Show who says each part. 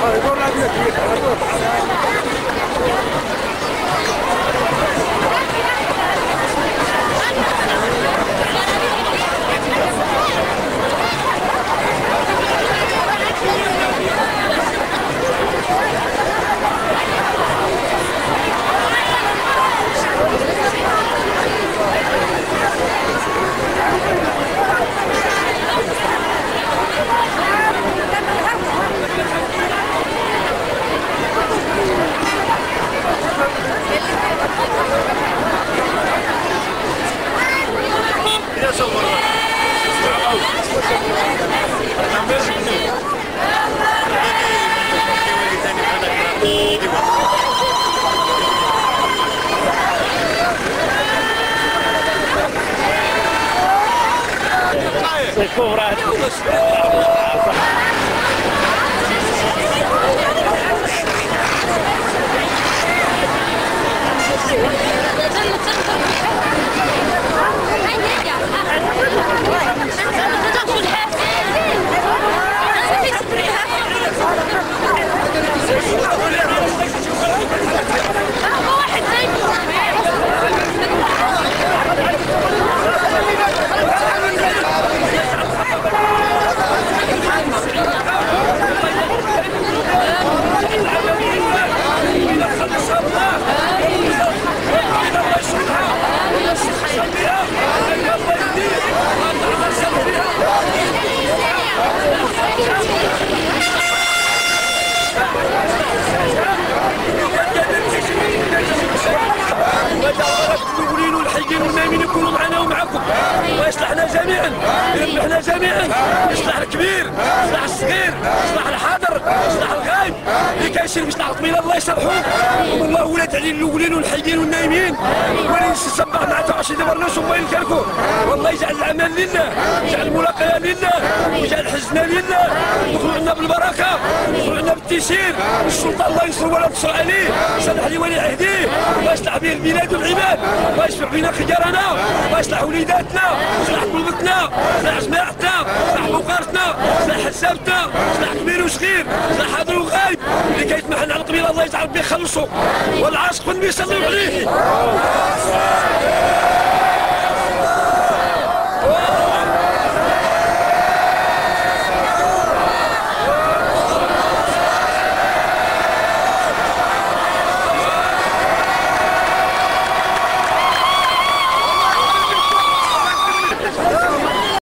Speaker 1: Hadi, oradan bir dakika. Sei coraggio! جميعا يربحنا جميعا يصلح الكبير يصلح الصغير يصلح الحاضر يصلح الغايب. اللي كيسير باش العظمين الله يسامحوه. والله ولات عليه الأولين والحيين والنايمين. ولي نسبح مع تعشي برناس وبين كالكو والله يجعل العمل لله يجعل الملاقيه لله يجعل حزنا لله بالتيسير السلطان الله ينصر ولا تنصر عليه. سامح لي ولي عهديه ويصلح به البلاد والعباد. ويشفع بنا خيارنا ويصلح وليداتنا. يصلح قلوبتنا. يصلح جماعتنا. يصلح بقارتنا يصلح حسابتنا يصلح كبير وصغير. يصلح حاضر وغايب. اللي كيتمحن على القبيلة الله يجعل به يخلصوا والعاشق والنبي يصلوا عليه.